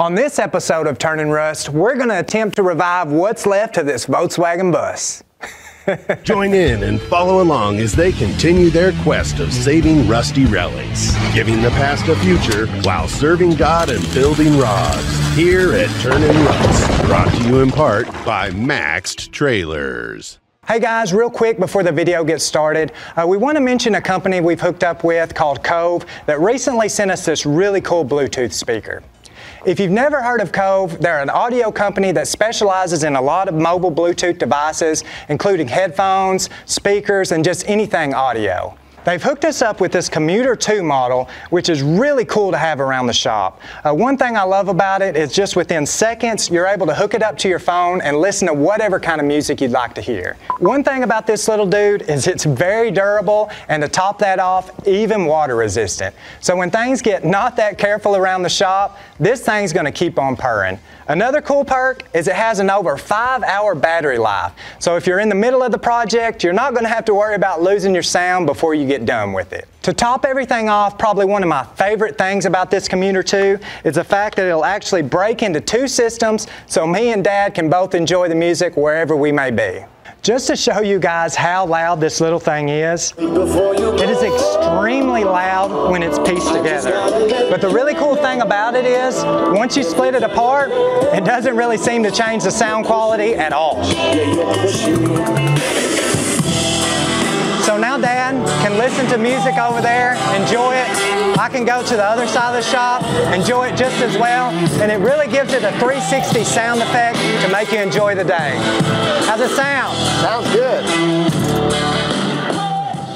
On this episode of Turnin Rust, we're going to attempt to revive what's left of this Volkswagen bus. Join in and follow along as they continue their quest of saving rusty relics, giving the past a future while serving God and building rods. Here at Turnin Rust, brought to you in part by MAXXD Trailers. Hey guys, real quick before the video gets started, uh, we want to mention a company we've hooked up with called Kove that recently sent us this really cool Bluetooth speaker. If you've never heard of Kove, they're an audio company that specializes in a lot of mobile Bluetooth devices, including headphones, speakers, and just anything audio. They've hooked us up with this Commuter 2 model, which is really cool to have around the shop. Uh, one thing I love about it is just within seconds, you're able to hook it up to your phone and listen to whatever kind of music you'd like to hear. One thing about this little dude is it's very durable, and to top that off, even water resistant. So when things get not that careful around the shop, this thing's gonna keep on purring. Another cool perk is it has an over five hour battery life. So if you're in the middle of the project, you're not gonna have to worry about losing your sound before you get done with it. To top everything off, probably one of my favorite things about this Commuter 2 is the fact that it'll actually break into two systems so me and Dad can both enjoy the music wherever we may be. Just to show you guys how loud this little thing is, it is extremely loud when it's pieced together. But the really cool thing about it is, once you split it apart, it doesn't really seem to change the sound quality at all. So now Dad can listen to music over there, enjoy it. I can go to the other side of the shop, enjoy it just as well, and it really gives it a 360 sound effect to make you enjoy the day. How's it sound? Sounds good.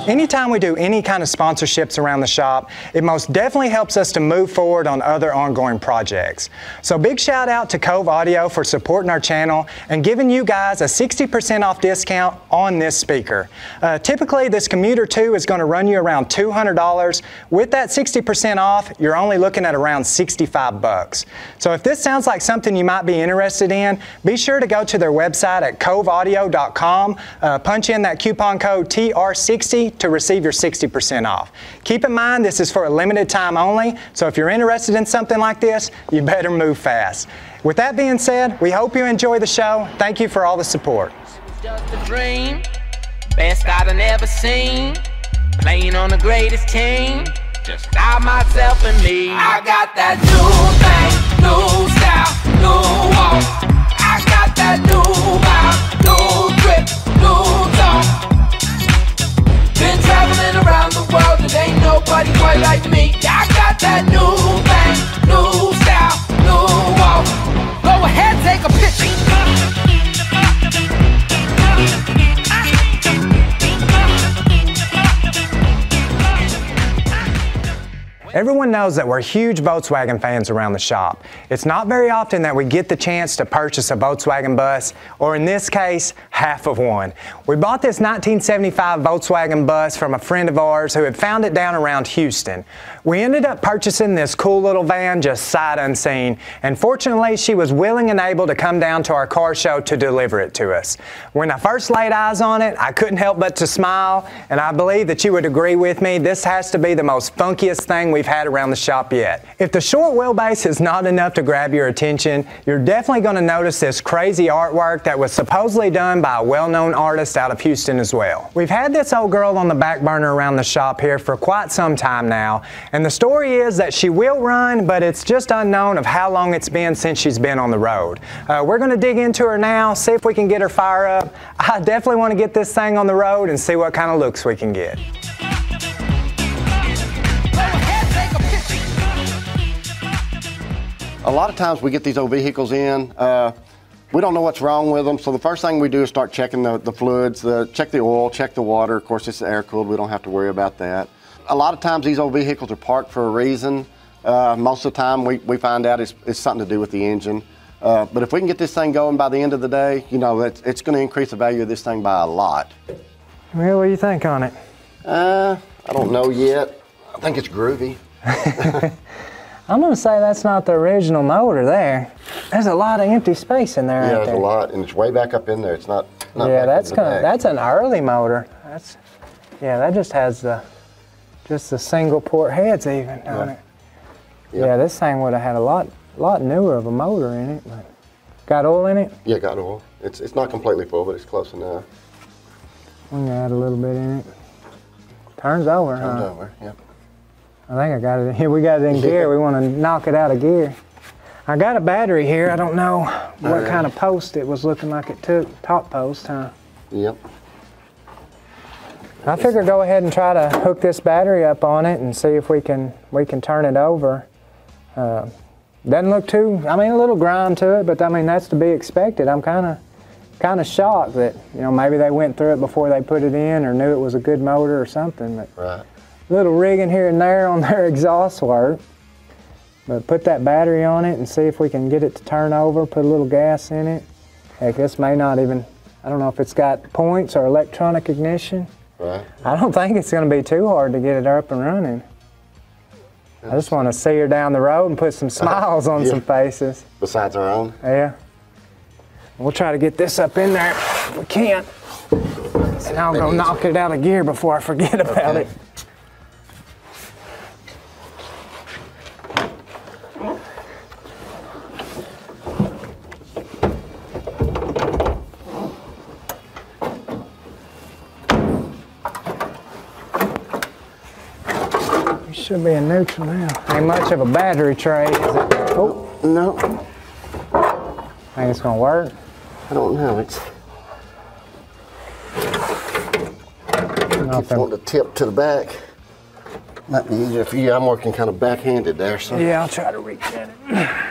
Anytime we do any kind of sponsorships around the shop, it most definitely helps us to move forward on other ongoing projects. So big shout out to Kove Audio for supporting our channel and giving you guys a 60% off discount on this speaker. Uh, typically this Commuter 2 is going to run you around $200. With that 60% off, you're only looking at around 65 bucks. So if this sounds like something you might be interested in, be sure to go to their website at koveaudio.com, uh, punch in that coupon code TR60 to receive your 60% off. Keep in mind this is for a limited time only, so if you're interested in something like this, you better move fast. With that being said, we hope you enjoy the show. Thank you for all the support. Just a dream, best I'd have never seen. Playing on the greatest team, just I, myself, and me. I got that new thing, new style, new walk. I got that new vibe, new grip, new talk. Traveling around the world, and ain't nobody quite like me. I got that new thing, new style, new walk. Go ahead, take a Everyone knows that we're huge Volkswagen fans around the shop. It's not very often that we get the chance to purchase a Volkswagen bus, or in this case, half of one. We bought this 1975 Volkswagen bus from a friend of ours who had found it down around Houston. We ended up purchasing this cool little van just sight unseen, and fortunately she was willing and able to come down to our car show to deliver it to us. When I first laid eyes on it, I couldn't help but to smile, and I believe that you would agree with me, this has to be the most funkiest thing we've had around the shop yet. If the short wheelbase is not enough to grab your attention, you're definitely going to notice this crazy artwork that was supposedly done by a well-known artist out of Houston as well. We've had this old girl on the back burner around the shop here for quite some time now, and the story is that she will run, but it's just unknown of how long it's been since she's been on the road. Uh, we're going to dig into her now, see if we can get her fire up. I definitely want to get this thing on the road and see what kind of looks we can get. A lot of times we get these old vehicles in, uh, we don't know what's wrong with them, so the first thing we do is start checking the, the fluids, the, check the oil, check the water. Of course, it's air cooled, we don't have to worry about that. A lot of times these old vehicles are parked for a reason. Uh, most of the time we, we find out it's, it's something to do with the engine. Uh, but if we can get this thing going by the end of the day, you know, it's, it's going to increase the value of this thing by a lot. Well, what do you think on it? Uh, I don't know yet. I think it's groovy. I'm going to say that's not the original motor there. There's a lot of empty space in there. Yeah, right there's there. a lot, and it's way back up in there. It's not. not yeah, that's kind of, that's an early motor. That's yeah, that just has the just the single port heads even on Yeah. it. Yep. Yeah, this thing would have had a lot a lot newer of a motor in it, but got oil in it. Yeah, got oil. It's it's not completely full, but it's close enough. We can add a little bit in it. Turns over, Comes huh? over. Yep. I think I got it. Here we got it in gear. We want to knock it out of gear. I got a battery here. I don't know what Alright. kind of post it was looking like it took. Top post, huh? Yep. I figure go ahead and try to hook this battery up on it and see if we can we can turn it over. Uh, doesn't look too. I mean, a little grind to it, but I mean that's to be expected. I'm kind of kind of shocked that you know maybe they went through it before they put it in or knew it was a good motor or something. But Right. Little rigging here and there on their exhaust work. But put that battery on it and see if we can get it to turn over. Put a little gas in it. Heck, this may not even. I don't know if it's got points or electronic ignition. Right. I don't think it's going to be too hard to get it up and running. I just want to see her down the road and put some smiles on Yeah. some faces. Besides our own. Yeah. We'll try to get this up in there if we can. And I'll go knock it out of gear before I forget about Okay. it. We should be in neutral now. Ain't much of a battery tray, is it? Oh, No, I think it's gonna work. I don't know. It's Nothing. want to tip to the back. Might be easier for you. I'm working kind of backhanded there, so. Yeah, I'll try to reach at it.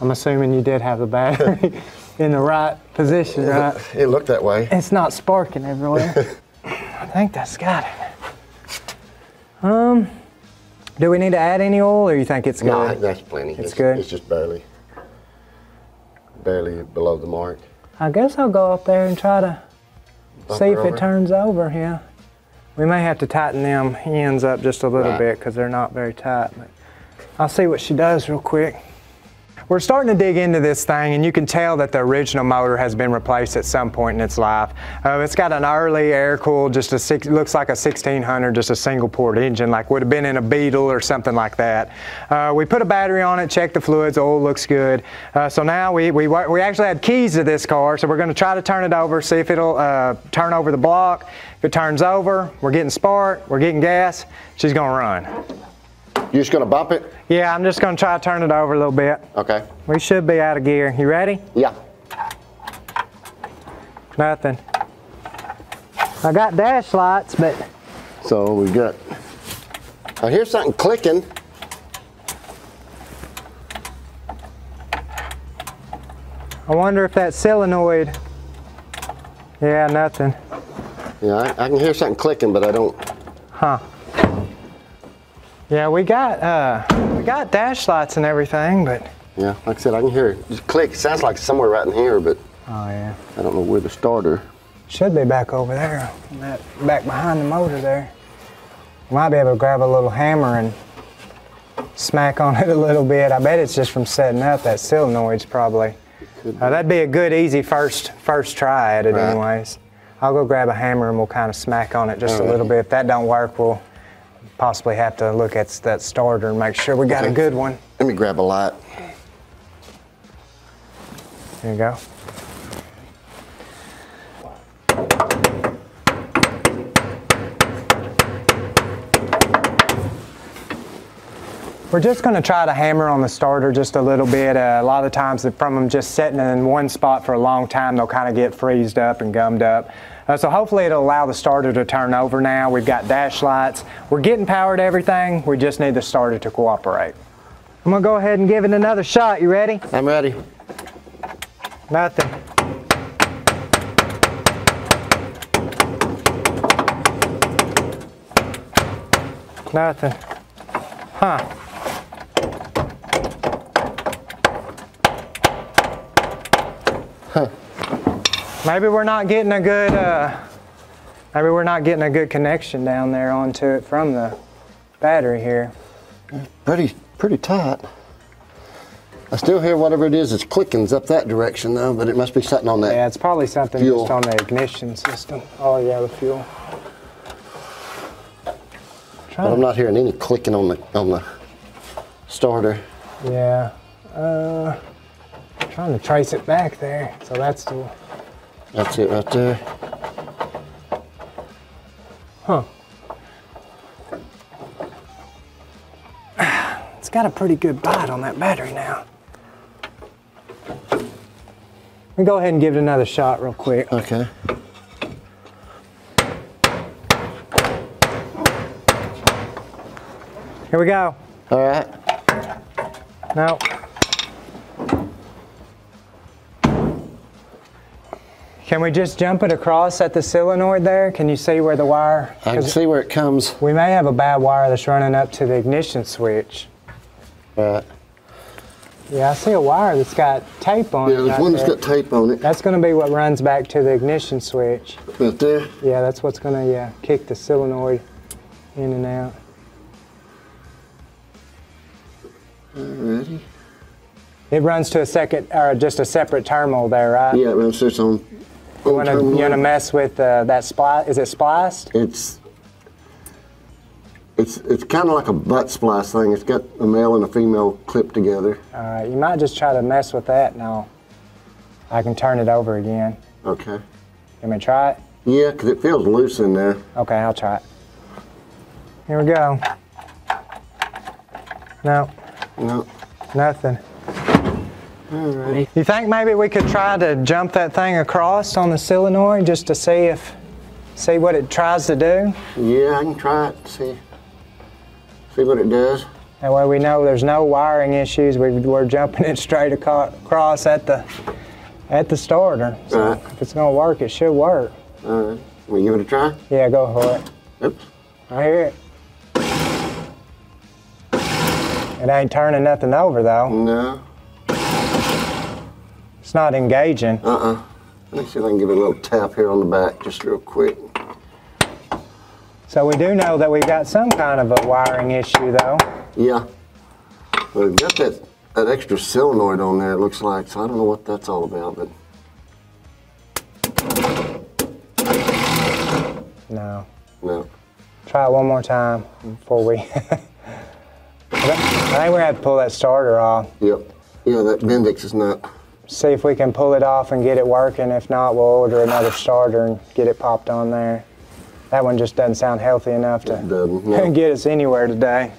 I'm assuming you did have the battery in the right position, right? It looked that way. It's not sparking everywhere. I think that's got it. Um, do we need to add any oil, or you think it's good? No, I think that's plenty. It's good? It's just barely, barely below the mark. I guess I'll go up there and try to Bump see if her it turns over. Yeah, we may have to tighten them ends up just a little Right. bit because they're not very tight. But I'll see what she does real quick. We're starting to dig into this thing, and you can tell that the original motor has been replaced at some point in its life. Uh, it's got an early air-cooled, just a six, looks like a 1600, just a single-port engine, like would have been in a Beetle or something like that. Uh, we put a battery on it, checked the fluids, oil looks good. Uh, so now we, we we actually had keys to this car, so we're going to try to turn it over, see if it'll uh, turn over the block. If it turns over, we're getting spark, we're getting gas. She's going to run. You're just gonna bump it? Yeah, I'm just going to try to turn it over a little bit. Okay. We should be out of gear. You ready? Yeah. Nothing. I got dash lights, but So we got. I hear something clicking. I wonder if that solenoid. Yeah, nothing. Yeah, I, I can hear something clicking, but I don't. Huh. Yeah, we got uh, we got dash lights and everything, but Yeah, like I said, I can hear it just click. It sounds like somewhere right in here, but oh yeah, I don't know where the starter. should be back over there, that back behind the motor there. Might be able to grab a little hammer and smack on it a little bit. I bet it's just from setting up. That solenoid's probably. Uh, that'd be a good, easy first first try at it, Right. anyways. I'll go grab a hammer and we'll kind of smack on it just a Alright. little bit. If that don't work, we'll possibly have to look at that starter and make sure we got a good one. Let me grab a light. There you go. We're just going to try to hammer on the starter just a little bit. Uh, a lot of times from them just sitting in one spot for a long time, they'll kind of get freezed up and gummed up. Uh, so hopefully it'll allow the starter to turn over now. We've got dash lights. We're getting power to everything. We just need the starter to cooperate. I'm going to go ahead and give it another shot. You ready? I'm ready. Nothing. Nothing. Huh. Huh. Maybe we're not getting a good, uh, maybe we're not getting a good connection down there onto it from the battery here. Pretty, pretty tight. I still hear whatever it is that's clicking's up that direction though, but it must be something on that. Yeah, it's probably something Fuel. just on the ignition system. Oh yeah, the fuel. But I'm not hearing any clicking on the on the starter. Yeah. Uh, trying to trace it back there. So that's the. That's it right there. Huh. It's got a pretty good bite on that battery now. We go ahead and give it another shot real quick. Okay. Here we go. All right. No. Can we just jump it across at the solenoid there? Can you see where the wire? I can see where it comes. We may have a bad wire that's running up to the ignition switch. Right. Yeah, I see a wire that's got tape on Yeah, it. there's right one that's there. got tape on it. That's going to be what runs back to the ignition switch. Right there. Yeah, that's what's going to yeah, kick the solenoid in and out. Ready? It runs to a second, or just a separate terminal there, right? Yeah, it runs this on. You on want to you want to mess with uh, that splice? Is it spliced? It's it's it's kind of like a butt splice thing. It's got a male and a female clipped together. All right, you might just try to mess with that, and I'll, I can turn it over again. Okay. Let me try it. Yeah, 'cause it feels loose in there. Okay, I'll try it. Here we go. No, No. nothing. Alrighty. You think maybe we could try to jump that thing across on the solenoid just to see if, see what it tries to do? Yeah, I can try it. See. See what it does. That way we know there's no wiring issues. We, we're jumping it straight across at the at the starter. So Right. if it's gonna work, it should work. All right. We give it a try. Yeah, go for it. Oops. I hear it. It ain't turning nothing over though. No. It's not engaging. Uh-uh. Let me see if I can give it a little tap here on the back, just real quick. So we do know that we've got some kind of a wiring issue though. Yeah. Well, we've got that, that extra solenoid on there, it looks like, so I don't know what that's all about, but No. no. Try it one more time before we. I think we're gonna have to pull that starter off. Yep. Yeah, that Bendix is not. See if we can pull it off and get it working. If not, we'll order another starter and get it popped on there. That one just doesn't sound healthy enough to no. get us anywhere today.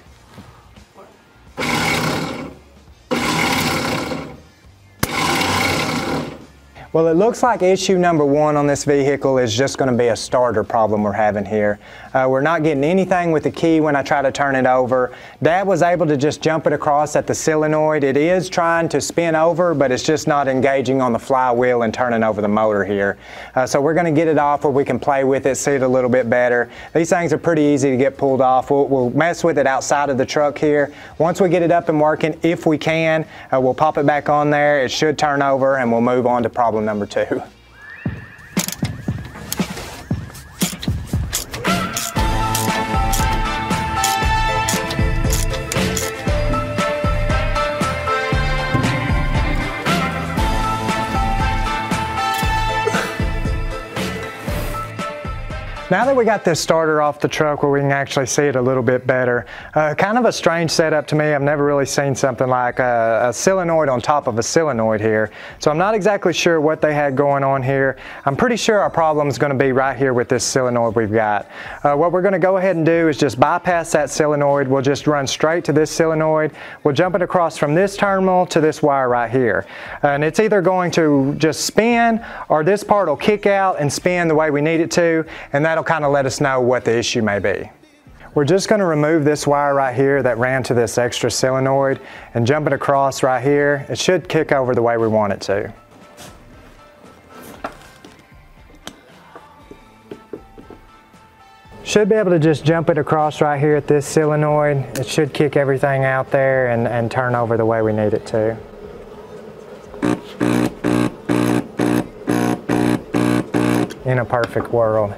Well, it looks like issue number one on this vehicle is just going to be a starter problem we're having here. Uh, we're not getting anything with the key when I try to turn it over. Dad was able to just jump it across at the solenoid. It is trying to spin over, but it's just not engaging on the flywheel and turning over the motor here. Uh, so we're going to get it off where we can play with it, see it a little bit better. These things are pretty easy to get pulled off. We'll, we'll mess with it outside of the truck here. Once we get it up and working, if we can, uh, we'll pop it back on there. It should turn over and we'll move on to problem number two. Now that we got this starter off the truck where we can actually see it a little bit better, uh, kind of a strange setup to me. I've never really seen something like a, a solenoid on top of a solenoid here. So I'm not exactly sure what they had going on here. I'm pretty sure our problem is going to be right here with this solenoid we've got. Uh, what we're going to go ahead and do is just bypass that solenoid. We'll just run straight to this solenoid. We'll jump it across from this terminal to this wire right here. and it's either going to just spin or this part will kick out and spin the way we need it to, and that'll kind of let us know what the issue may be. We're just going to remove this wire right here that ran to this extra solenoid and jump it across right here. It should kick over the way we want it to. Should be able to just jump it across right here at this solenoid. It should kick everything out there and, and turn over the way we need it to. In a perfect world.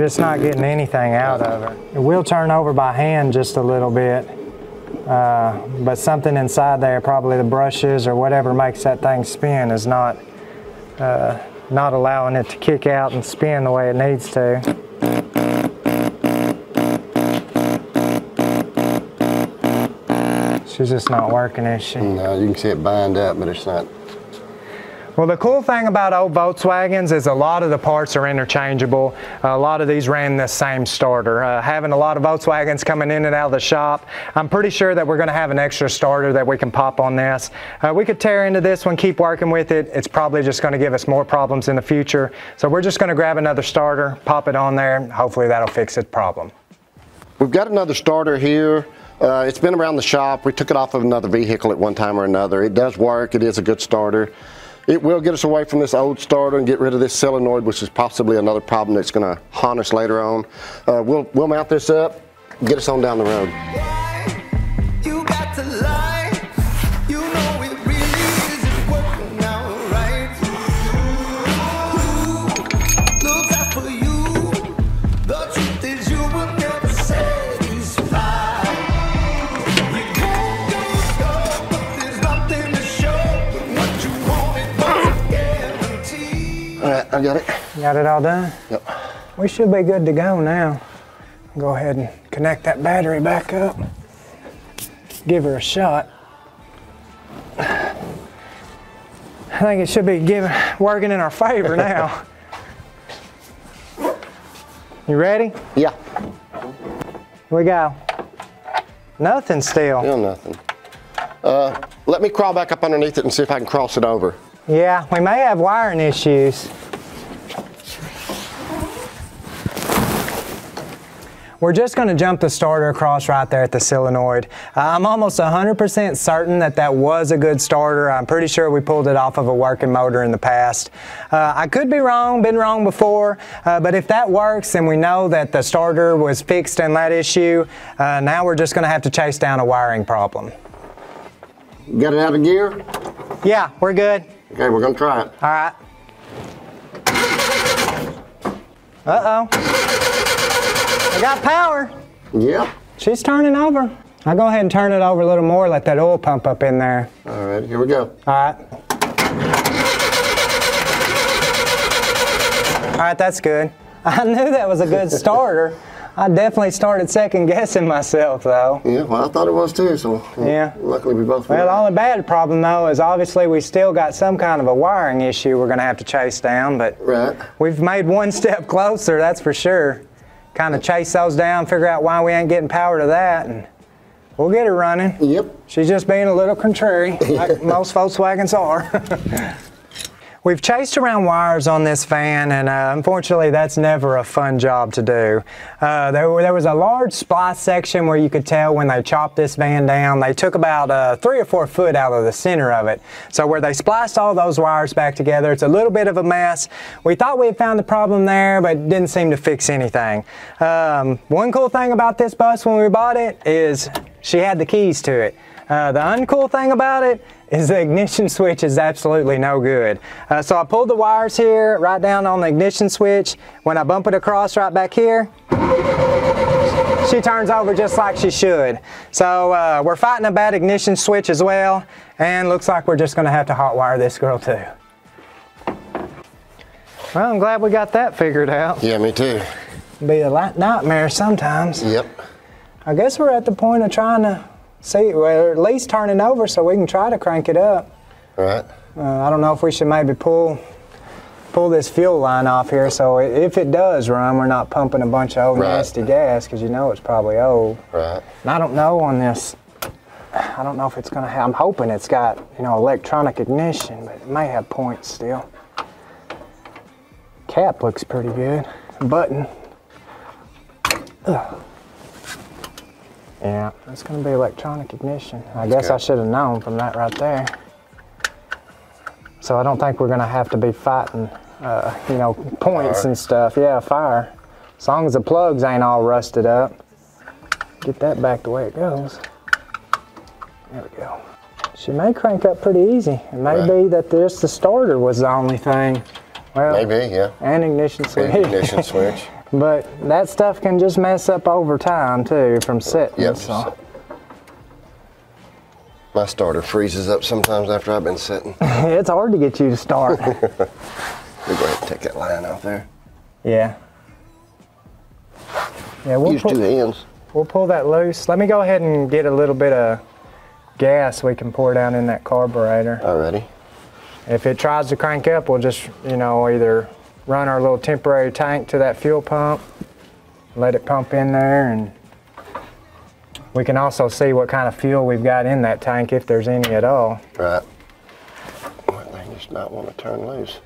Just not getting anything out of it. It will turn over by hand just a little bit. Uh, but something inside there, probably the brushes or whatever makes that thing spin is not, uh, not allowing it to kick out and spin the way it needs to. She's just not working, is she? No, you can see it bind up, but it's not. Well, the cool thing about old Volkswagens is a lot of the parts are interchangeable. a lot of these ran the same starter. Uh, having a lot of Volkswagens coming in and out of the shop, I'm pretty sure that we're going to have an extra starter that we can pop on this. Uh, we could tear into this one, keep working with it. It's probably just going to give us more problems in the future. So we're just going to grab another starter, pop it on there. Hopefully that'll fix its problem. We've got another starter here. Uh, it's been around the shop. We took it off of another vehicle at one time or another. It does work. It is a good starter. It will get us away from this old starter and get rid of this solenoid, which is possibly another problem that's going to haunt us later on. Uh, we'll, we'll mount this up, get us on down the road. I got it. Got it all done? Yep. We should be good to go now. Go ahead and connect that battery back up. Give her a shot. I think it should be giving, working in our favor now. you ready? Yeah. we go. Nothing still. Still nothing. Uh, let me crawl back up underneath it and see if I can cross it over. Yeah, we may have wiring issues. We're just going to jump the starter across right there at the solenoid. Uh, I'm almost 100% certain that that was a good starter. I'm pretty sure we pulled it off of a working motor in the past. Uh, I could be wrong, been wrong before, uh, but if that works and we know that the starter was fixed in that issue, uh, now we're just going to have to chase down a wiring problem. Got it out of gear? Yeah, we're good. Okay, we're going to try it. All right. Uh-oh. I got power. Yep. She's turning over. I'll go ahead and turn it over a little more, let that oil pump up in there. All right, here we go. All right. All right, that's good. I knew that was a good starter. I definitely started second guessing myself though. Yeah, well, I thought it was too, so yeah. luckily we both Well, the only bad problem though is obviously we still got some kind of a wiring issue we're going to have to chase down, but right. we've made one step closer, that's for sure kind of chase those down, figure out why we ain't getting power to that, and we'll get her running. Yep. She's just being a little contrary, like most Volkswagens are. We've chased around wires on this van, and uh, unfortunately, that's never a fun job to do. Uh, there, there, was a large splice section where you could tell when they chopped this van down, they took about uh, three or four foot out of the center of it. So where they spliced all those wires back together, it's a little bit of a mess. We thought we had found the problem there, but didn't seem to fix anything. Um, one cool thing about this bus when we bought it is she had the keys to it. Uh, the uncool thing about it is the ignition switch is absolutely no good. Uh, so I pulled the wires here right down on the ignition switch. When I bump it across right back here, she turns over just like she should. So uh, we're fighting a bad ignition switch as well, and looks like we're just gonna have to hot wire this girl too. Well, I'm glad we got that figured out. Yeah, me too. Be a nightmare sometimes. Yep. I guess we're at the point of trying to see, we're at least turning over so we can try to crank it up. Right. Uh, I don't know if we should maybe pull pull this fuel line off here so if it does run, we're not pumping a bunch of old right. nasty gas because you know it's probably old. Right. And I don't know on this. I don't know if it's going to have, I'm hoping it's got, you know, electronic ignition, but it may have points still. Cap looks pretty good. Button. Ugh. Yeah, it's going to be electronic ignition. I That's guess good. I should have known from that right there. So I don't think we're going to have to be fighting, uh, you know, points fire. and stuff. Yeah, fire. As long as the plugs ain't all rusted up. Get that back the way it goes. There we go. She may crank up pretty easy. It may right. be that just the starter was the only thing. Well, Maybe, yeah. And ignition switch. And ignition switch. But that stuff can just mess up over time too from sitting. Yep. So. My starter freezes up sometimes after I've been sitting. it's hard to get you to start. We'll go ahead and take that line out there. yeah. Yeah, we'll Use pull, two hands. we'll pull that loose. Let me go ahead and get a little bit of gas we can pour down in that carburetor. Already. If it tries to crank up, we'll just, you know, either run our little temporary tank to that fuel pump, let it pump in there, and we can also see what kind of fuel we've got in that tank, if there's any at all. Right. Well, they just not want to turn loose.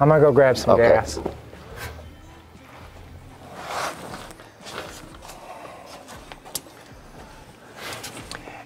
I'm gonna go grab some Okay. gas.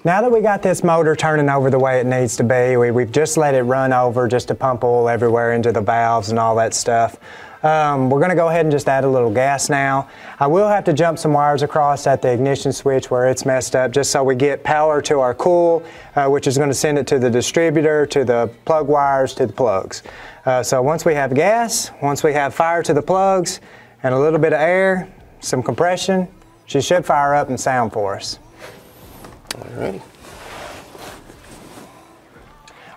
Now that we got this motor turning over the way it needs to be, we, we've just let it run over just to pump oil everywhere into the valves and all that stuff. Um, we're gonna go ahead and just add a little gas now. I will have to jump some wires across at the ignition switch where it's messed up just so we get power to our coil, uh, which is gonna send it to the distributor, to the plug wires, to the plugs. Uh, so once we have gas, once we have fire to the plugs, and a little bit of air, some compression, she should fire up and sound for us. Alrighty.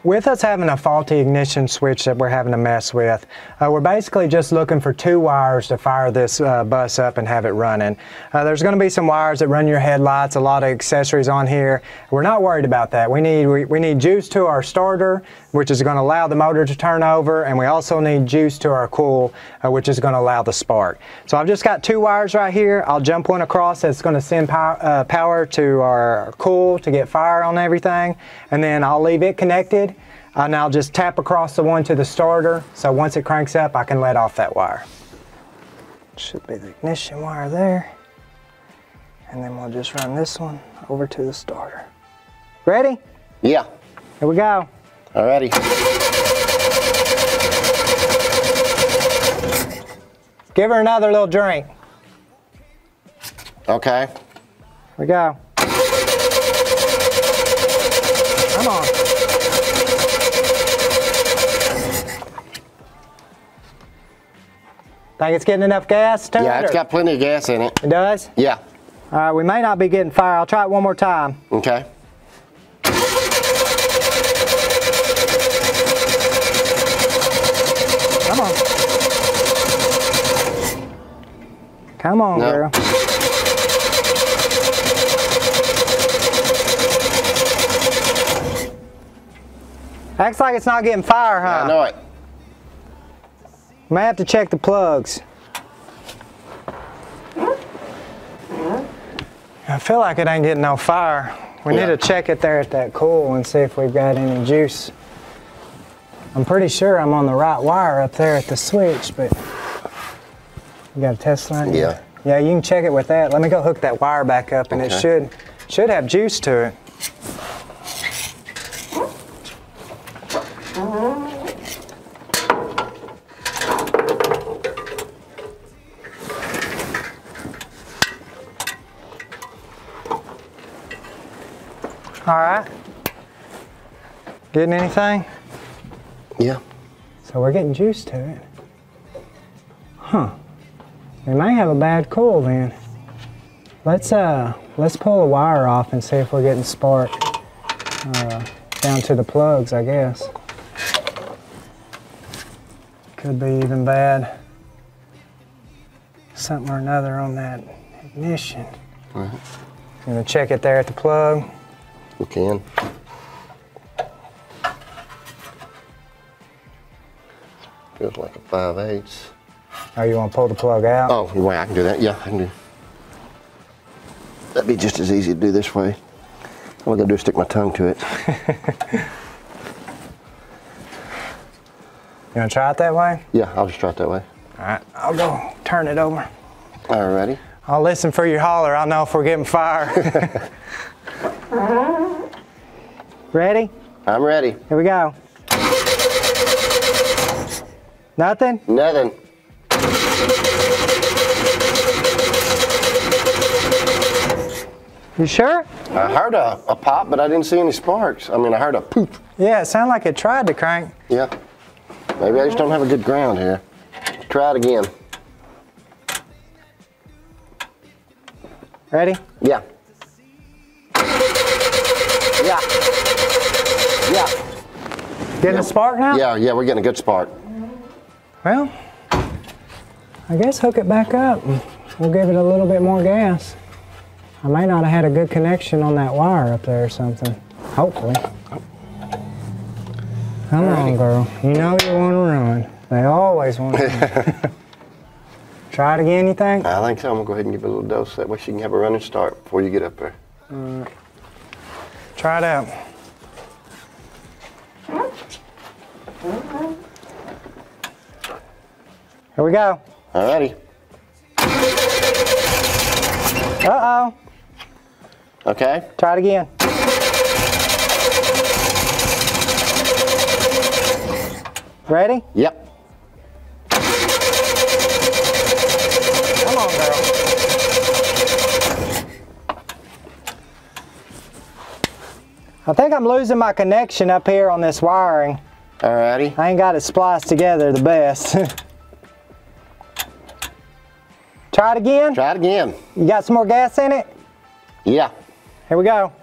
With us having a faulty ignition switch that we're having to mess with, uh, we're basically just looking for two wires to fire this uh, bus up and have it running. Uh, there's going to be some wires that run your headlights, a lot of accessories on here. We're not worried about that. We need we, we need juice to our starter, which is going to allow the motor to turn over, and we also need juice to our coil, uh, which is going to allow the spark. So I've just got two wires right here. I'll jump one across that's going to send power, uh, power to our coil to get fire on everything, and then I'll leave it connected. And I'll just tap across the one to the starter, so once it cranks up, I can let off that wire. Should be the ignition wire there. And then we'll just run this one over to the starter. Ready? Yeah. Here we go. Alrighty. Give her another little drink. Okay. Here we go. Come on. Think it's getting enough gas to Yeah, it? it's got plenty of gas in it. It does? Yeah. All right, we may not be getting fire. I'll try it one more time. Okay. Come on. Come on, No. girl. Acts like it's not getting fire, huh? I know it. May have to check the plugs. I feel like it ain't getting no fire. We Yeah. need to check it there at that coil and see if we've got any juice. I'm pretty sure I'm on the right wire up there at the switch, but you got a test line? Yeah. Yeah, you can check it with that. Let me go hook that wire back up and it should should have juice to it. All right. Getting anything? Yeah. So we're getting juice to it. Huh. We may have a bad coil then. Let's uh let's pull a wire off and see if we're getting spark uh, down to the plugs, I guess. Could be even bad. Something or another on that ignition. All right. Gonna check it there at the plug. We can. Feels like a 5 eighths. Oh, you wanna pull the plug out? Oh, wait, I can do that. Yeah, I can do. That'd be just as easy to do this way. All I gotta do is stick my tongue to it. You wanna try it that way? Yeah, I'll just try it that way. All right, I'll go turn it over. Alrighty. I'll listen for your holler. I'll know if we're getting fire. Ready? I'm ready. Here we go. Nothing? Nothing. You sure? I heard a, a pop, but I didn't see any sparks. I mean, I heard a poop. Yeah, it sounded like it tried to crank. Yeah. Maybe I just don't have a good ground here. Try it again. Ready? Yeah. Yeah. Yeah. Getting a spark now? Yeah, yeah, we're getting a good spark. Well, I guess hook it back up. We'll give it a little bit more gas. I may not have had a good connection on that wire up there or something. Hopefully. Come on, girl. You know you want to run. They always want to run. Try it again, you think? I think so. I'm gonna go ahead and give it a little dose. That way she can have a running start before you get up there. Try it out. Mm-hmm. Here we go. Alrighty. Uh-oh. Okay. Try it again. Ready? Yep. Come on, girl. I think I'm losing my connection up here on this wiring. Alrighty. I ain't got it spliced together the best. Try it again. Try it again. You got some more gas in it? Yeah. Here we go.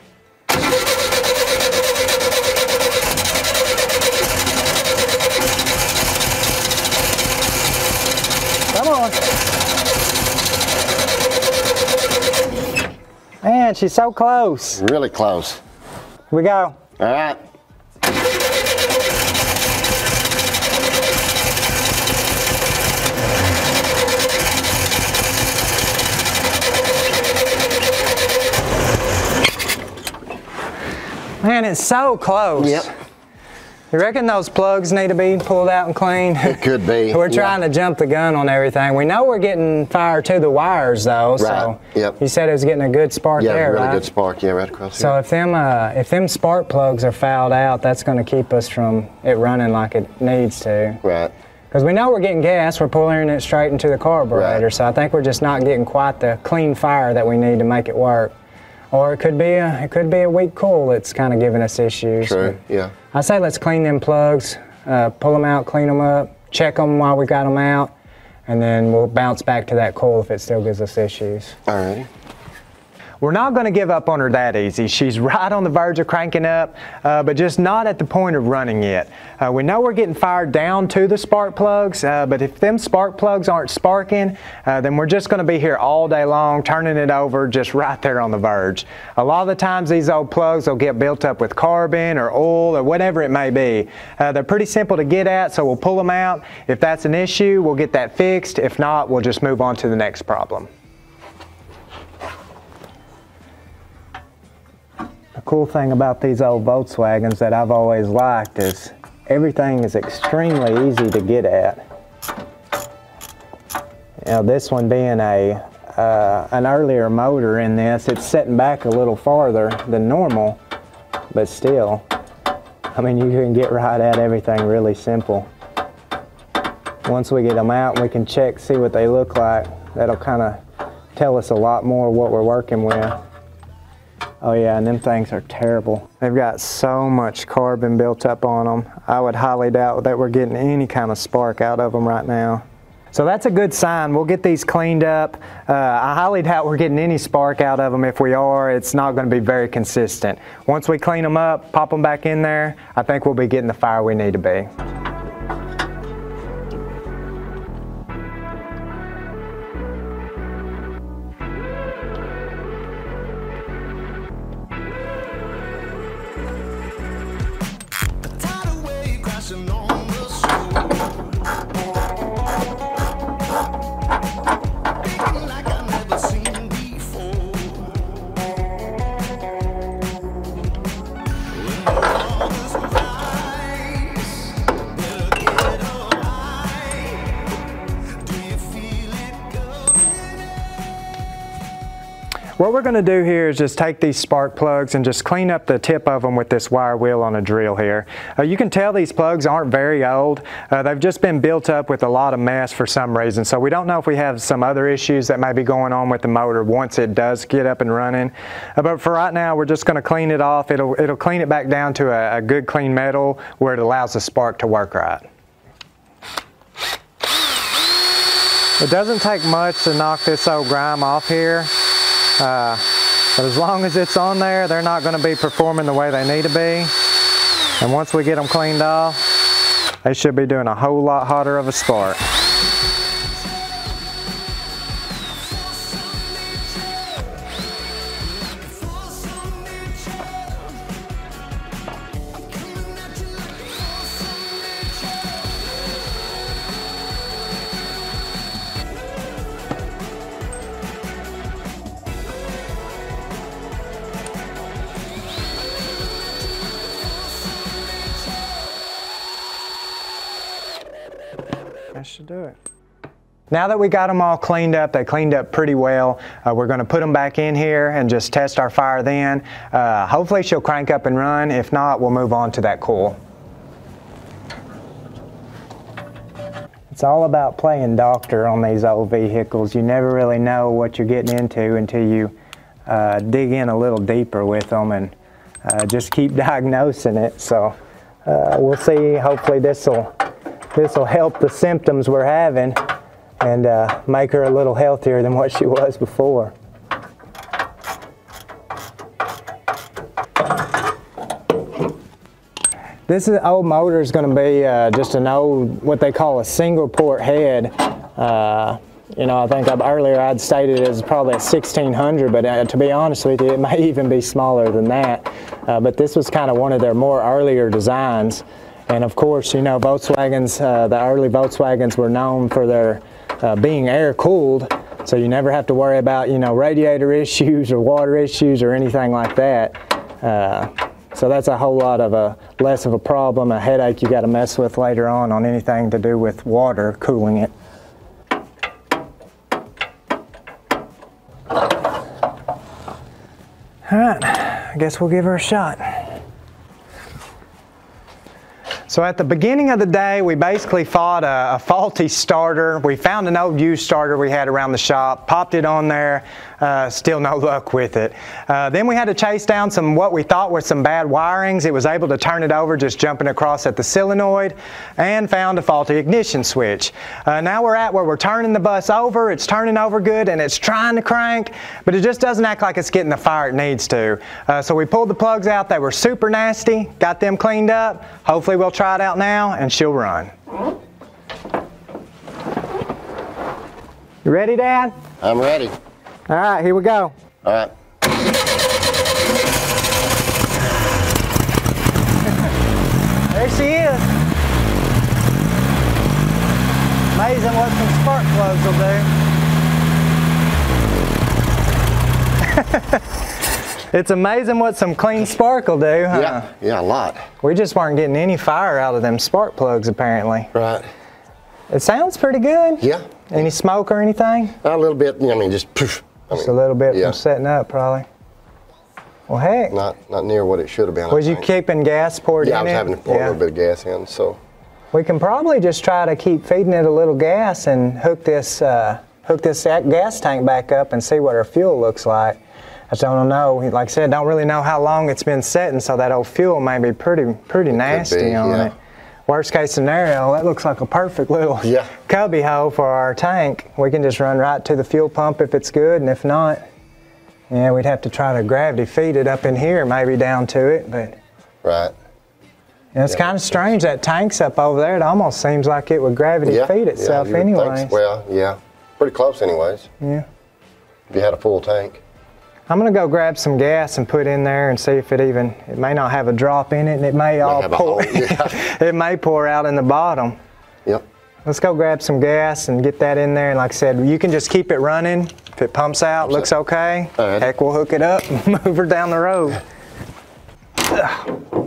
Come on. Man, she's so close. Really close. Here we go. All right. Man, it's so close. Yep. You reckon those plugs need to be pulled out and cleaned? It could be. We're yeah. trying to jump the gun on everything. We know we're getting fire to the wires though, so Right, yep. you said it was getting a good spark Yeah, there, really right? good spark. Yeah, right across So here. if them uh, if them spark plugs are fouled out, that's going to keep us from it running like it needs to. Right. Because we know we're getting gas, we're pulling it straight into the carburetor. Right. So I think we're just not getting quite the clean fire that we need to make it work. Or it could be a it could be a weak coil that's kind of giving us issues. True. Yeah. I say let's clean them plugs, uh, pull them out, clean them up, check them while we got them out, and then we'll bounce back to that coil if it still gives us issues. Alrighty. We're not going to give up on her that easy. She's right on the verge of cranking up, uh, but just not at the point of running yet. Uh, we know we're getting fired down to the spark plugs, uh, but if them spark plugs aren't sparking, uh, then we're just going to be here all day long, turning it over just right there on the verge. A lot of the times these old plugs will get built up with carbon or oil or whatever it may be. Uh, they're pretty simple to get at, so we'll pull them out. If that's an issue, we'll get that fixed. If not, we'll just move on to the next problem. The cool thing about these old Volkswagens that I've always liked is everything is extremely easy to get at. Know, this one being a uh, an earlier motor in this, it's setting back a little farther than normal, but still, I mean, you can get right at everything really simple. Once we get them out, we can check, see what they look like. That'll kind of tell us a lot more what we're working with. Oh yeah, and them things are terrible. They've got so much carbon built up on them. I would highly doubt that we're getting any kind of spark out of them right now. So that's a good sign. We'll get these cleaned up. Uh, I highly doubt we're getting any spark out of them. If we are, it's not going to be very consistent. Once we clean them up, pop them back in there, I think we'll be getting the fire we need to be. Going to do here is just take these spark plugs and just clean up the tip of them with this wire wheel on a drill here. Uh, you can tell these plugs aren't very old. Uh, they've just been built up with a lot of mess for some reason. So we don't know if we have some other issues that may be going on with the motor once it does get up and running. Uh, but for right now, we're just going to clean it off. It'll, it'll clean it back down to a, a good clean metal where it allows the spark to work right. It doesn't take much to knock this old grime off here. Uh, But as long as it's on there, they're not going to be performing the way they need to be. And once we get them cleaned off, they should be doing a whole lot hotter of a spark. Now that we got them all cleaned up, they cleaned up pretty well, uh, we're going to put them back in here and just test our fire then. Uh, hopefully she'll crank up and run. If not, we'll move on to that coil. It's all about playing doctor on these old vehicles. You never really know what you're getting into until you uh, dig in a little deeper with them and uh, just keep diagnosing it. So uh, we'll see. Hopefully this will this will help the symptoms we're having and uh, make her a little healthier than what she was before. This is, old motor is going to be uh, just an old, what they call a single port head. Uh, you know, I think I've, earlier I'd stated it was probably a 1600, but uh, to be honest with you, it may even be smaller than that. Uh, but this was kind of one of their more earlier designs. And of course, you know, Volkswagens, uh, the early Volkswagens were known for their uh, being air cooled. So you never have to worry about, you know, radiator issues or water issues or anything like that. Uh, so that's a whole lot of a less of a problem, a headache you got to mess with later on on anything to do with water cooling it. All right, I guess we'll give her a shot. So at the beginning of the day, we basically fought a, a, faulty starter. We found an old used starter we had around the shop, popped it on there, uh, still no luck with it. Uh, then we had to chase down some what we thought were some bad wirings. It was able to turn it over just jumping across at the solenoid and found a faulty ignition switch. Uh, now we're at where we're turning the bus over. It's turning over good and it's trying to crank, but it just doesn't act like it's getting the fire it needs to. Uh, so we pulled the plugs out. They were super nasty, got them cleaned up. Hopefully we'll try it out now and she'll run. You ready, Dad? I'm ready. All right, here we go. All right. There she is. Amazing what some spark plugs will do. it's amazing what some clean spark will do, huh? Yeah, yeah, a lot. We just weren't getting any fire out of them spark plugs apparently. Right. It sounds pretty good. Yeah. Any smoke or anything? A little bit. I mean, just. Poof, I Just mean, a little bit yeah. from setting up probably. Well, heck. Not not near what it should have been. Was you keeping gas poured Yeah, I was it? having to pour a little bit of gas in. So. We can probably just try to keep feeding it a little gas and hook this uh, hook this gas tank back up and see what our fuel looks like. I don't know. Like I said, don't really know how long it's been setting, so that old fuel may be pretty pretty nasty be, on yeah. it. Worst case scenario, that looks like a perfect little Yeah. cubby hole for our tank. We can just run right to the fuel pump if it's good, and if not, yeah, we'd have to try to gravity feed it up in here, maybe down to it, but. Right. And it's Yeah. kind of strange that tank's up over there. It almost seems like it would gravity Yeah. feed itself you would think so. anyway. Well, yeah. Pretty close, anyways. Yeah. If you had a full tank. I'm gonna go grab some gas and put in there and see if it even. It may not have a drop in it, and it may all pour. yeah. it may pour out in the bottom. Yep. Let's go grab some gas and get that in there. And like I said, you can just keep it running. If it pumps out, looks out. okay. Right. Heck, we'll hook it up and move her down the road.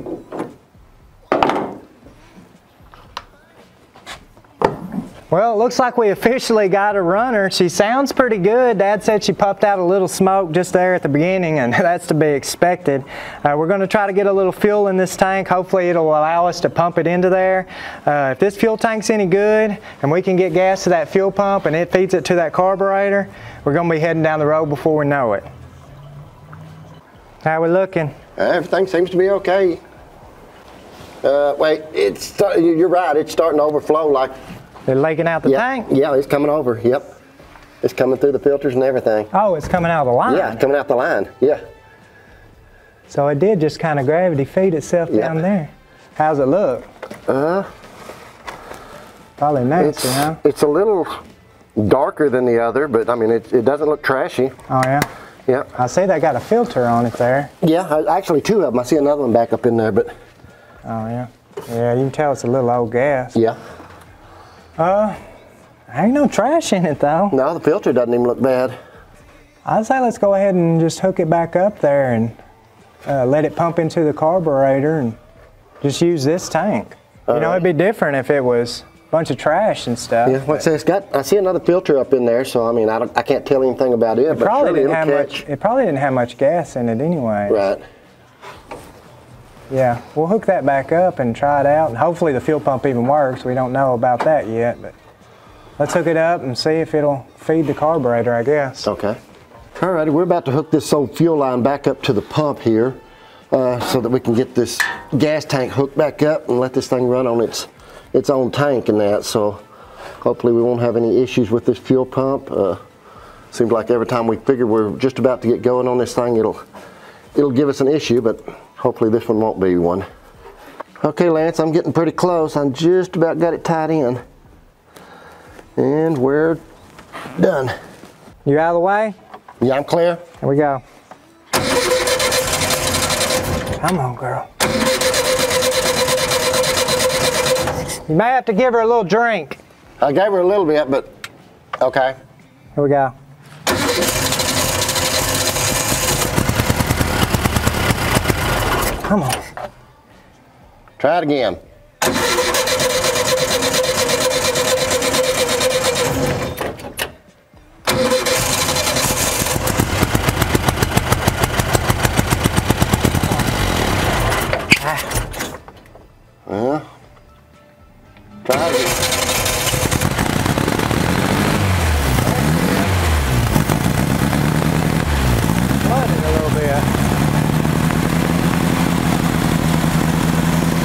Well, it looks like we officially got a runner. She sounds pretty good. Dad said she puffed out a little smoke just there at the beginning, and that's to be expected. Uh, we're going to try to get a little fuel in this tank. Hopefully, it'll allow us to pump it into there. Uh, if this fuel tank's any good and we can get gas to that fuel pump and it feeds it to that carburetor, we're going to be heading down the road before we know it. How we looking? Everything seems to be okay. Uh, wait, it's you're right. It's starting to overflow like They're leaking out the yeah, tank? Yeah, it's coming over. Yep. It's coming through the filters and everything. Oh, it's coming out of the line. Yeah, coming out the line. Yeah. So it did just kind of gravity feed itself Yeah. down there. How's it look? Uh, Probably it's, huh? it's a little darker than the other, but I mean, it, it doesn't look trashy. Oh yeah. Yeah. I see they got a filter on it there. Yeah, actually two of them. I see another one back up in there, but Oh yeah. Yeah, you can tell it's a little old gas. yeah. Ain't no trash in it though. No, the filter doesn't even look bad. I'd say let's go ahead and just hook it back up there and uh, let it pump into the carburetor and just use this tank. You know, it'd be different if it was a bunch of trash and stuff. Yeah, like I got. I see another filter up in there, so I mean, I, don't, I can't tell anything about it. It but probably didn't have catch. much. It probably didn't have much gas in it anyway. Right. Yeah, we'll hook that back up and try it out, and hopefully the fuel pump even works. We don't know about that yet, but let's hook it up and see if it'll feed the carburetor. I guess. Okay. All righty, we're about to hook this old fuel line back up to the pump here, uh, so that we can get this gas tank hooked back up and let this thing run on its its own tank and that. So hopefully we won't have any issues with this fuel pump. Uh, seems like every time we figure we're just about to get going on this thing, it'll it'll give us an issue, but hopefully this one won't be one. Okay, Lance, I'm getting pretty close. I'm just about got it tied in. And we're done. You out of the way? Yeah, I'm clear. Here we go. Come on, girl. You may have to give her a little drink. I gave her a little bit, but okay. Here we go. Come on. Try it again. Uh, try it again. Flooded a little bit.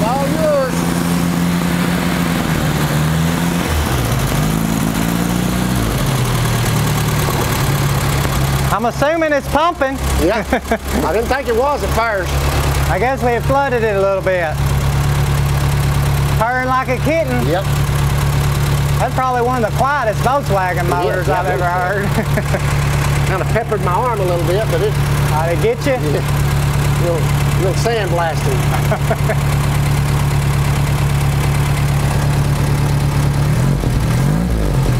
All yours. It's pumping. Yeah. I didn't think it was at first. I guess we flooded it a little bit. Purring like a kitten. Yep. That's probably one of the quietest Volkswagen motors yeah, I've ever heard. Kind of peppered my arm a little bit, but it's How'd it get you? a little, little sandblasting.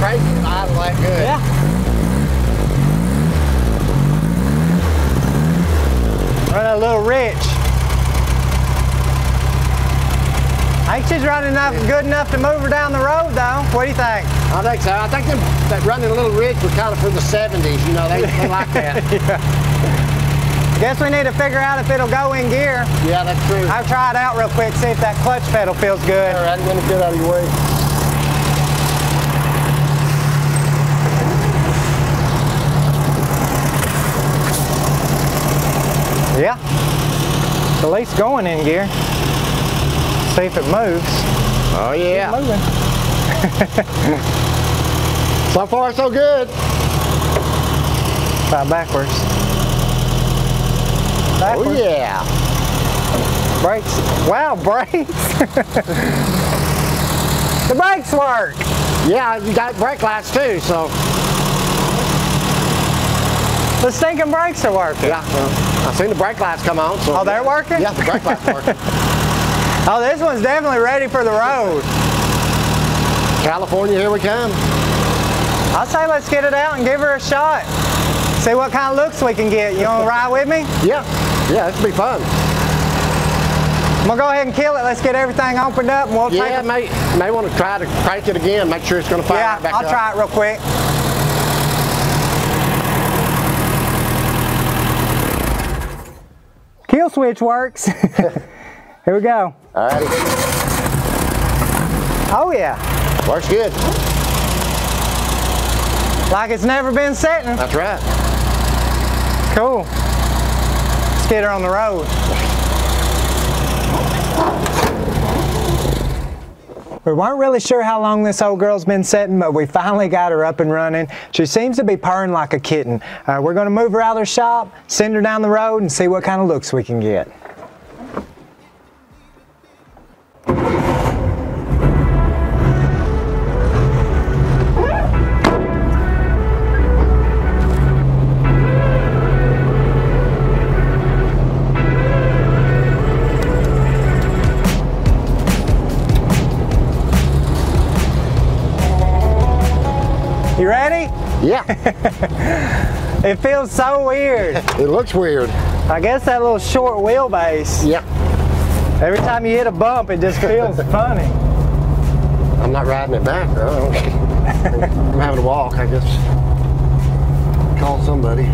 Crazy idle that good. Yeah. Running a little rich. I think she's running enough, good enough to move her down the road though. What do you think? I think so. I think them, that running a little ridge was kind of for the 70s. You know, they, they like that. Guess we need to figure out if it'll go in gear. yeah, that's true. I'll try it out real quick, see if that clutch pedal feels good. All right, I'm gonna get out of your way. Yeah. At least going in gear. See if it moves. Oh yeah. Moving. So far, so good. Try backwards. Oh Backwards. yeah. Brakes. Wow, brakes. the brakes work. Yeah, you got brake lights too, so The stinking brakes are working. yeah. Well, I seen the brake lights come on. So Oh, they're working? Yeah, the brake lights working. Oh, this one's definitely ready for the road. California, here we come. I'll say let's get it out and give her a shot. See what kind of looks we can get. You want to ride with me? Yeah, yeah, this will be fun. I'm gonna go ahead and kill it. Let's get everything opened up and we'll Yeah, take it. may may want to try to crank it again. Make sure it's going to fire Yeah, right back I'll up. try it real quick. Kill switch works. Here we go. All righty, Oh yeah, works good. like it's never been setting. That's right. Cool. Let's get her on the road. We weren't really sure how long this old girl's been sitting, but we finally got her up and running. She seems to be purring like a kitten. Uh, we're going to move her out of the shop, send her down the road, and see what kind of looks we can get. Yeah, It feels so weird. it looks weird. I guess that little short wheelbase, Yeah, every time you hit a bump, it just feels funny. I'm not riding it back though. I'm having to walk, I guess. Call somebody.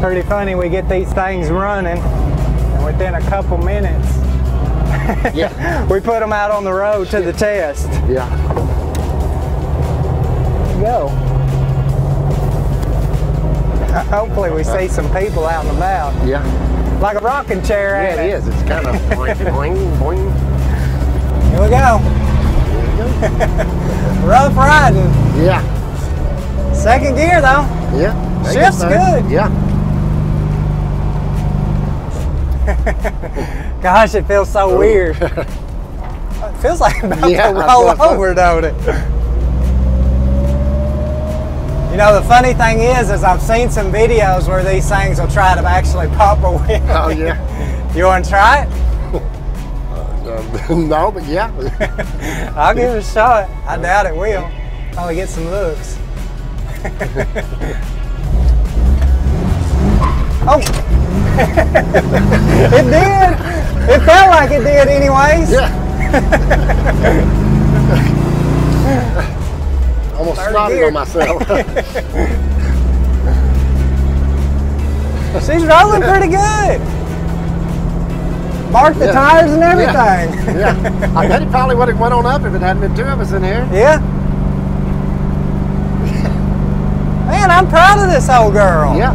Pretty funny, we get these things running, and within a couple minutes, Yeah, we put them out on the road to the test. yeah. Go. Hopefully, we see some people out and about, Yeah, like a rocking chair. yeah, ain't it is. It's kind of boing, boing, boing. Here we go. Rough riding. Yeah, Second gear though. yeah. Shift's so. good. Yeah, Gosh, it feels so weird. It feels like I'm about Yeah, to roll over, don't it? You know, the funny thing is, is I've seen some videos where these things will try to actually pop a wheel. oh yeah. You want to try it? Um, no, but yeah. I'll give it a shot. I doubt it will. Probably get some looks. oh! it did! It felt like it did anyways. Yeah. Almost snotted on myself. She's rolling pretty good. Mark the Yeah. tires and everything. yeah. I bet it probably would have went on up if it hadn't been two of us in here. Yeah. Man, I'm proud of this old girl. Yeah.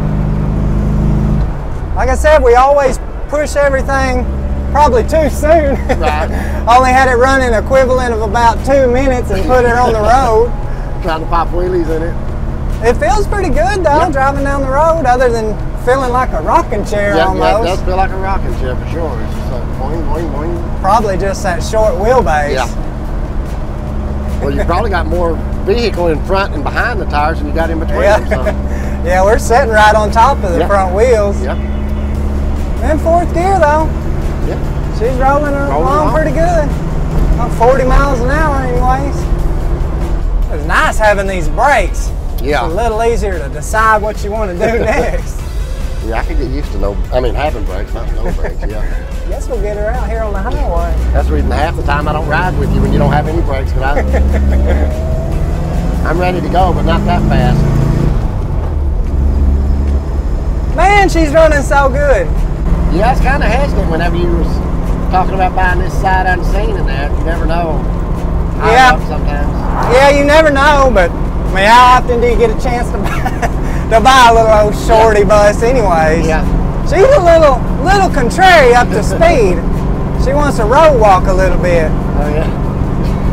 Like I said, we always push everything probably too soon. Right. Only had it running equivalent of about two minutes and put it on the road. Trying to pop wheelies in it. It feels pretty good though, Yeah. driving down the road, other than feeling like a rocking chair Yeah, yeah, it almost. does feel like a rocking chair for sure. It's just like boing, boing, boing. Probably just that short wheelbase. Yeah. Well, you probably got more vehicle in front and behind the tires than you got in between Yeah. them. So. Yeah, we're sitting right on top of the Yeah. front wheels. Yep. In fourth gear though. Yep. She's rolling Rolling along along. pretty good. About 40 miles an hour anyways. It's nice having these brakes. Yeah. It's a little easier to decide what you want to do next. Yeah, I could get used to no. I mean, having brakes, not no brakes. Yeah. Guess we'll get her out here on the highway. That's the reason half the time I don't ride with you when you don't have any brakes. but I, I'm ready to go, but not that fast. Man, she's running so good. Yeah, it's kind of hesitant whenever you was talking about buying this side unseen and that. You never know. I Yeah. Sometimes. Yeah, you never know, but I mean, how often do you get a chance to buy, to buy a little old shorty bus anyways? Yeah. She's a little, little contrary up to speed. She wants to road walk a little bit. Oh yeah.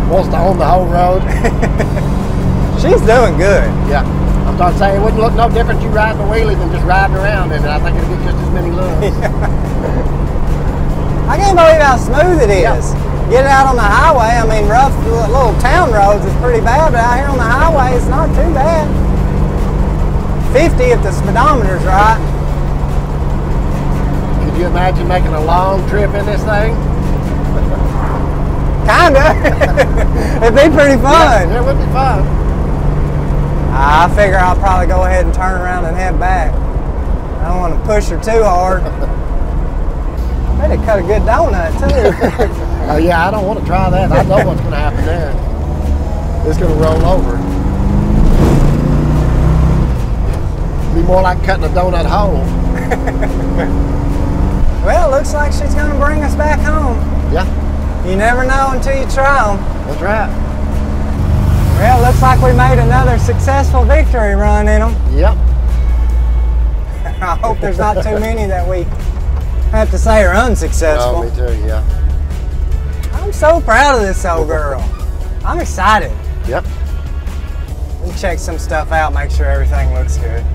Wants to own the whole road. She's doing good. Yeah. I'm trying to say it wouldn't look no different you riding a wheelie than just riding around in it. I think it'd get just as many looks. I can't believe how smooth it is. Yeah. Get it out on the highway. I mean, rough little town roads is pretty bad, but out here on the highway, it's not too bad. 50 if the speedometer's right. Could you imagine making a long trip in this thing? Kinda. It'd be pretty fun. Yeah, it would be fun. I figure I'll probably go ahead and turn around and head back. I don't want to push her too hard. Bet it cut a good donut too. Oh yeah, I don't want to try that. I know what's going to happen there. It's going to roll over. Be more like cutting a donut hole. well, it looks like she's going to bring us back home. Yeah, You never know until you try them. that's right. Well, looks like we made another successful victory run in them. Yep. I hope there's not too many that we have to say are unsuccessful. Oh, me too. Yeah. I I'm so proud of this old girl. I'm excited. Yep. Let me check some stuff out, make sure everything looks good.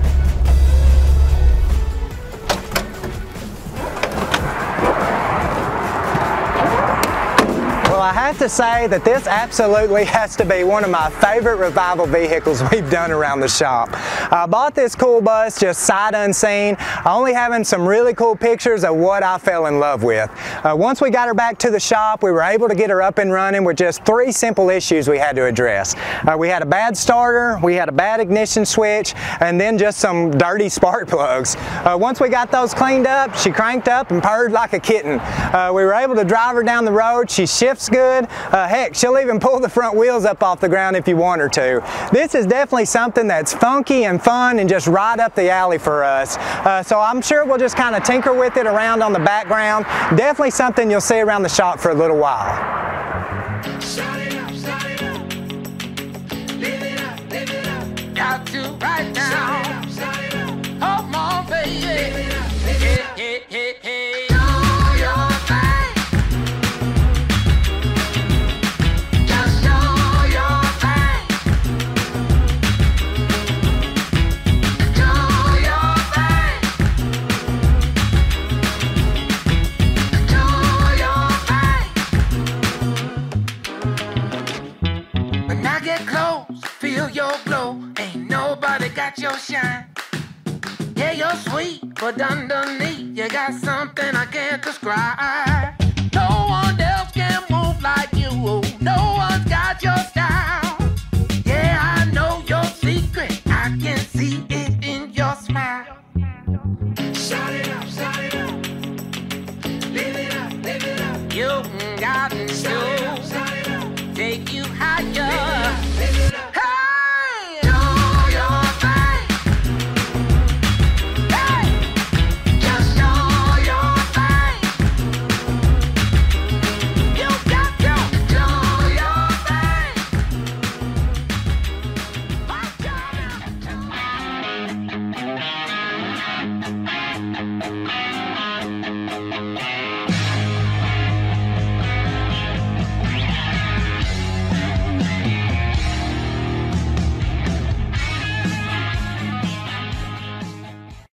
I have to say that this absolutely has to be one of my favorite revival vehicles we've done around the shop. I bought this cool bus just sight unseen, only having some really cool pictures of what I fell in love with. Uh, once we got her back to the shop, we were able to get her up and running with just three simple issues we had to address. Uh, we had a bad starter, we had a bad ignition switch, and then just some dirty spark plugs. Uh, once we got those cleaned up, she cranked up and purred like a kitten. Uh, we were able to drive her down the road. She shifts good. Uh, heck, she'll even pull the front wheels up off the ground if you want her to. This is definitely something that's funky and fun and just right up the alley for us. Uh, so I'm sure we'll just kind of tinker with it around on the background. Definitely something you'll see around the shop for a little while.